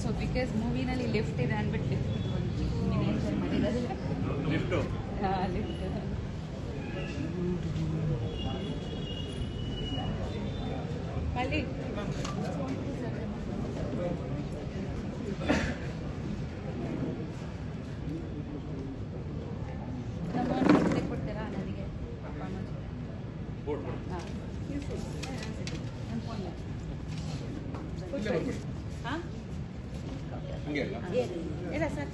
So because ಮೂವಿನಲ್ಲಿ lift ಇದೆ ಅಂದ್ಬಿಟ್ಟು lift ಅಲ್ಲಿ. ಕೊಡ್ತೀರಾ? ನನಗೆ ಹಾಂ. ಇಲ್ಲ ಸರ್